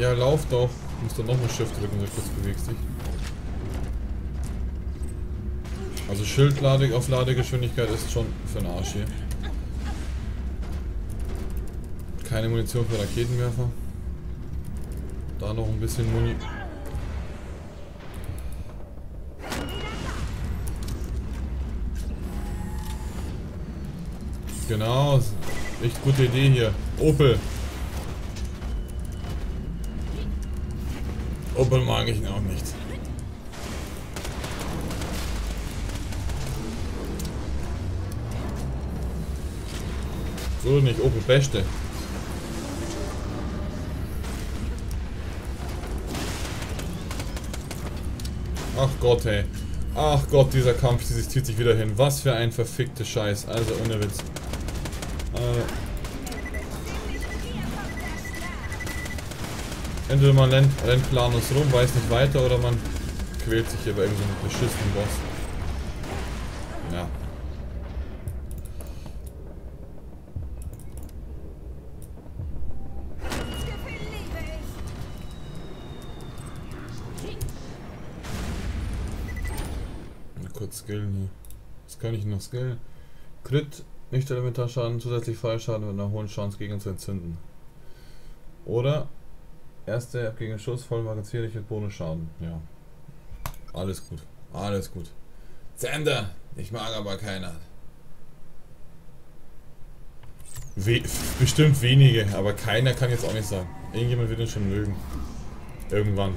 Ja, lauf doch. Du musst doch nochmal Shift drücken, wenn du kurz bewegst dich. Also Schildlade auf Ladegeschwindigkeit ist schon für den Arsch hier. Keine Munition für Raketenwerfer. Da noch ein bisschen Muni. Genau, echt gute Idee hier. Opel. Opel mag ich auch nicht. So nicht, Opel Beste. Ach Gott, hey. Ach Gott, dieser Kampf, dieses zieht sich wieder hin. Was für ein verficktes Scheiß. Also, ohne Witz. Äh. Entweder man rennt, rennt planlos rum, weiß nicht weiter, oder man quält sich hier bei irgendeinem so beschissenen Boss. Ja. kurz skillen hier. Was kann ich noch skillen? Crit, nicht Elementarschaden, zusätzlich Fallschaden mit einer hohen Chance gegen zu entzünden. Oder erste gegen Schuss voll magazierlich mit Bonusschaden. Ja. Alles gut. Alles gut. Zander! Ich mag aber keiner. We bestimmt wenige, aber keiner kann jetzt auch nicht sagen. Irgendjemand wird ihn schon mögen. Irgendwann.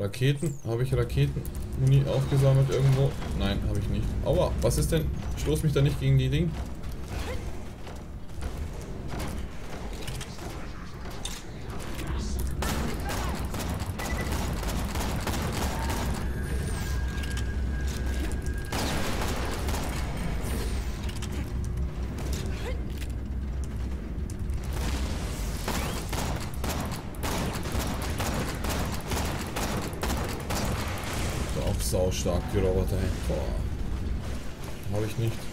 Raketen? Habe ich Raketen-Muni aufgesammelt irgendwo? Nein, habe ich nicht. Aua, was ist denn? Stoß mich da nicht gegen die Ding? Stark, die Roboter. Boah. Habe ich nicht.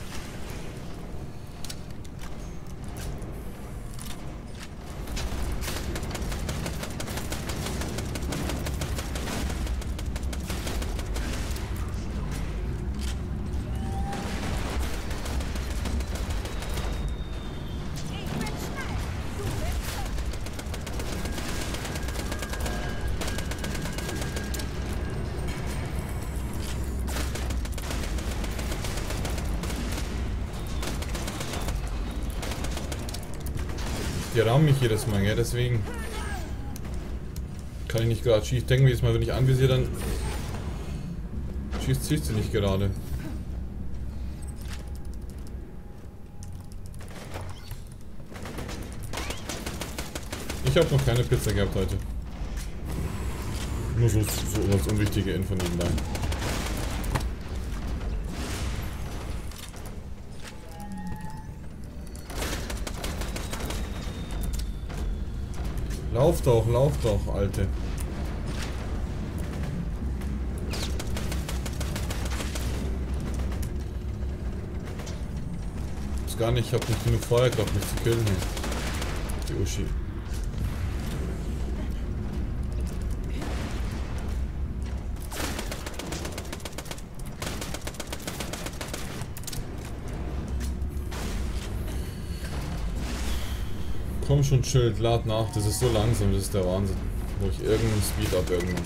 Die rammen mich jedes Mal, gell? deswegen kann ich nicht gerade schießen. Ich denke mir jetzt mal, wenn ich anvisiere, dann schießt sie nicht gerade. Ich habe noch keine Pizza gehabt heute. Nur so, so als unwichtige Info nebenbei. Lauf doch, lauf doch, Alte. Ist gar nicht, ich hab nicht genug Feuerkraft, mich zu killen hier. Die Uschi. Komm schon, Schild, lad nach. Das ist so langsam, das ist der Wahnsinn. Wo ich irgendeinen Speed ab irgendwann.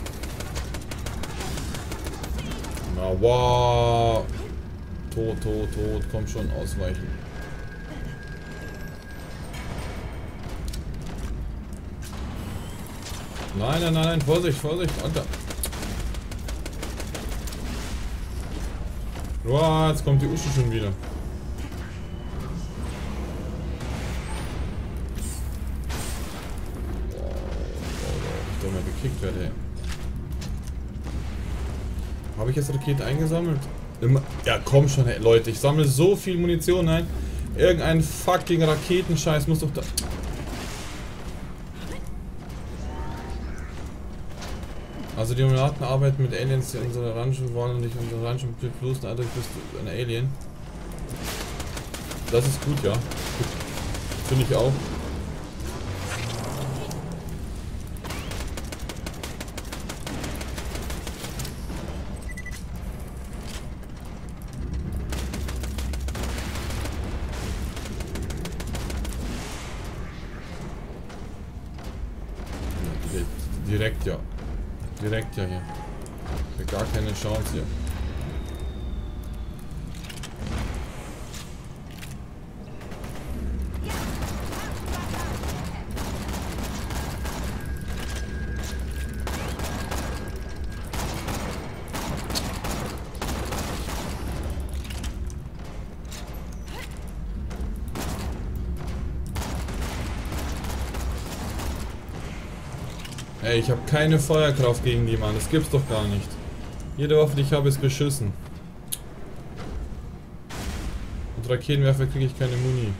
Na, wow. Tot, tot, tot. Komm schon, ausweichen. Nein, nein, nein, nein, Vorsicht, Vorsicht, Alter. Wow, jetzt kommt die Uschi schon wieder. Werde. Habe ich jetzt Rakete eingesammelt? Ja, komm schon, hey, Leute. Ich sammle so viel Munition ein. Irgendein fucking Raketenscheiß muss doch da... Also die Illuminaten arbeiten mit Aliens, die unsere Orangen wollen und nicht unsere Orangen beeinflussen, dadurch bist du ein Alien. Das ist gut, ja. Finde ich auch. Chance hier. Ey, ich habe keine Feuerkraft gegen die, Mann. Das gibt's doch gar nicht. Jede Waffe, die ich habe, ist beschissen. Und Raketenwerfer kriege ich keine Muni.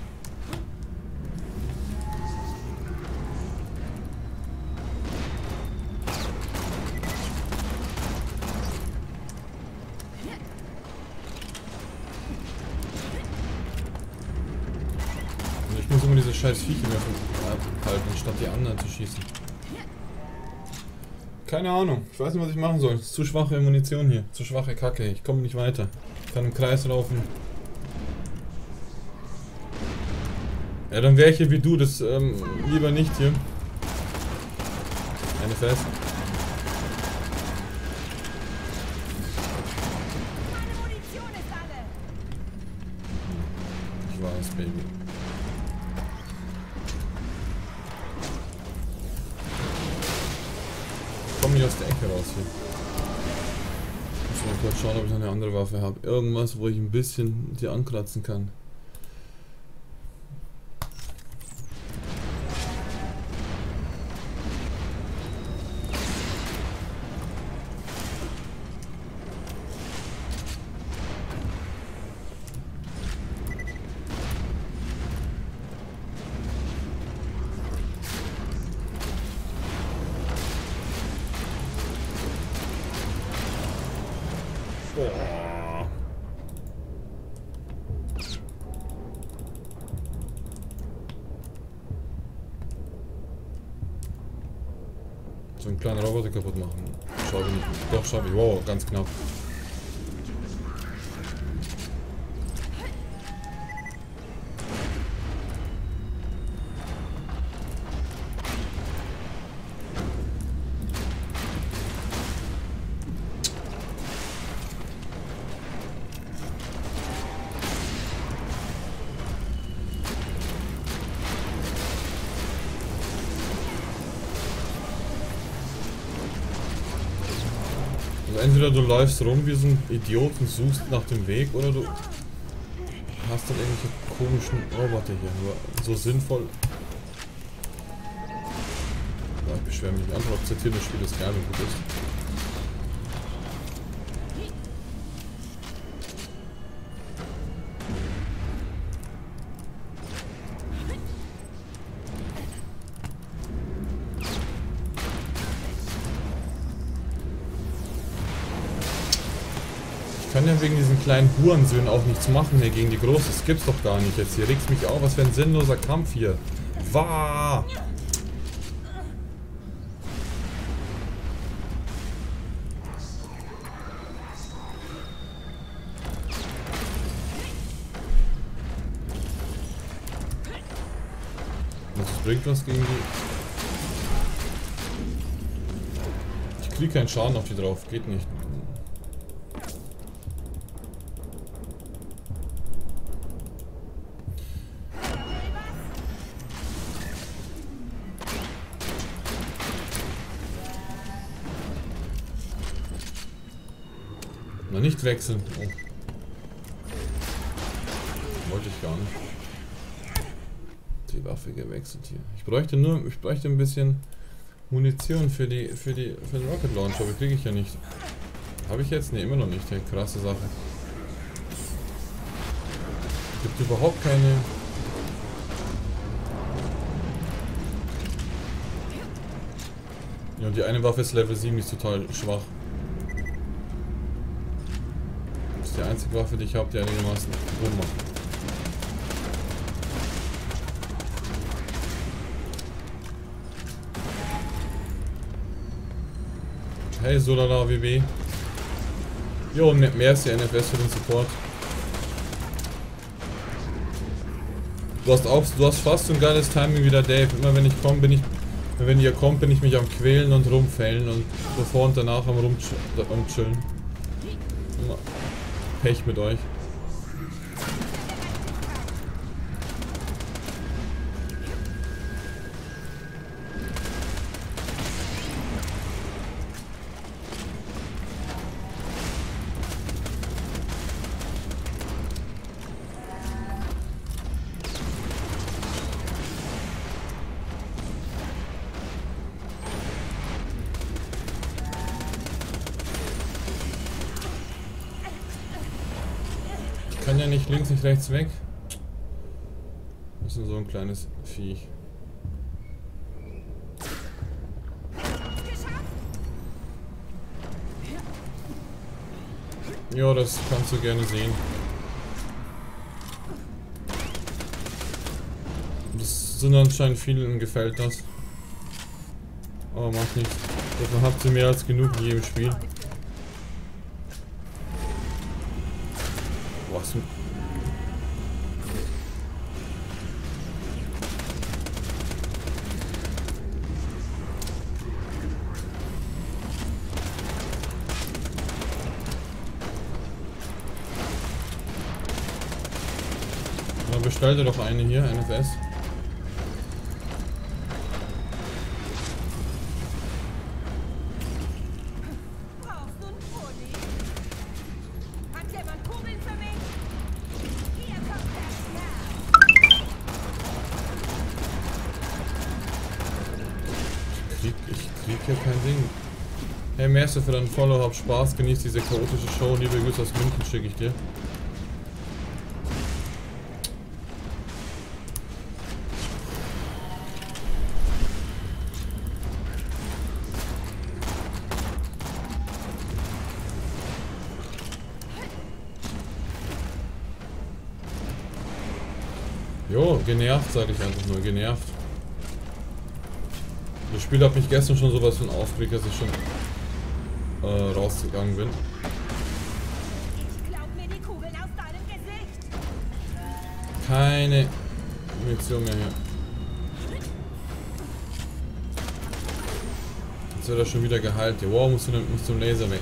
Und ich muss immer diese scheiß Viecher halten, statt die anderen zu schießen. Keine Ahnung. Ich weiß nicht, was ich machen soll. Zu schwache Munition hier. Zu schwache Kacke. Ich komme nicht weiter. Ich kann im Kreis laufen. Ja, dann wäre ich hier wie du. Das ähm, lieber nicht hier. Eine fest. Ich weiß, Baby. Komme nicht aus der Ecke raus hier. Muss mal kurz schauen, ob ich noch eine andere Waffe habe. Irgendwas, wo ich ein bisschen die ankratzen kann. Einen kleinen Roboter kaputt machen. Schaffe ich nicht. Doch, schaffe ich. Wow, ganz knapp. Entweder du läufst rum wie so ein Idiot und suchst nach dem Weg oder du hast dann irgendwelche komischen Roboter hier. Nur so sinnvoll. Ja, ich beschwere mich nicht. Einfach akzeptieren, das Spiel geil und gut ist. Kleinen Hurensöhnen auch nichts machen hier gegen die Große. Das gibt's doch gar nicht jetzt hier. Regst mich auf, was für ein sinnloser Kampf hier. Wah! Das bringt was gegen die... Ich krieg keinen Schaden auf die drauf, geht nicht. Na nicht wechseln. Oh. Wollte ich gar nicht. Die Waffe gewechselt hier. Ich bräuchte nur, ich bräuchte ein bisschen Munition für die, für die, für den Rocket Launcher, aber kriege ich ja nicht. Habe ich jetzt? Ne, immer noch nicht. Hey, krasse Sache. Gibt überhaupt keine Ja, die eine Waffe ist Level 7, die ist total schwach. Das ist die einzige Waffe, die ich habe, die einigermaßen rum macht. Hey Solala WB. Jo, merci NFS für den Support. Du hast auch, du hast fast so ein geiles Timing wie der Dave. Immer wenn ich komme, bin ich, wenn ihr kommt, bin ich mich am quälen und rumfällen und bevor und danach am rumchillen. Pech mit euch. Kann ja nicht links, nicht rechts weg. Das ist so ein kleines Viech. Ja, das kannst du gerne sehen. Das sind anscheinend vielen gefällt das. Aber macht nichts. Davon habt ihr mehr als genug in jedem Spiel. Dir doch eine hier, NFS. krieg, ich krieg hier kein Ding. Hey, merci für deinen Follow, hab Spaß, genieß diese chaotische Show. Liebe Grüße aus München schicke ich dir. Jo, genervt, sage ich einfach nur, genervt. Das Spiel hat mich gestern schon sowas von aufgeregt, dass ich schon äh, rausgegangen bin. Keine Munition mehr hier. Jetzt wird er schon wieder geheilt. Wow, musst du musst zum Laser weg.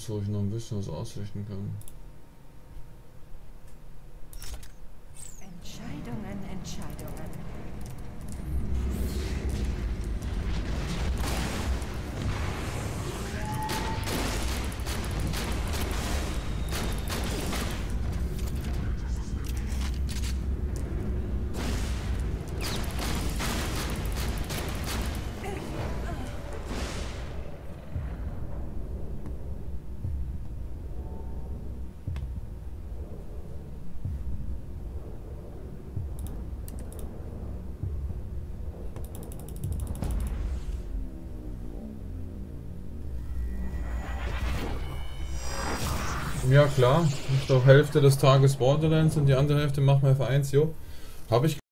Irgendwas, wo ich noch ein bisschen was ausrichten kann. Ja klar, ist doch Hälfte des Tages Borderlands und die andere Hälfte machen wir F1, jo. Habe ich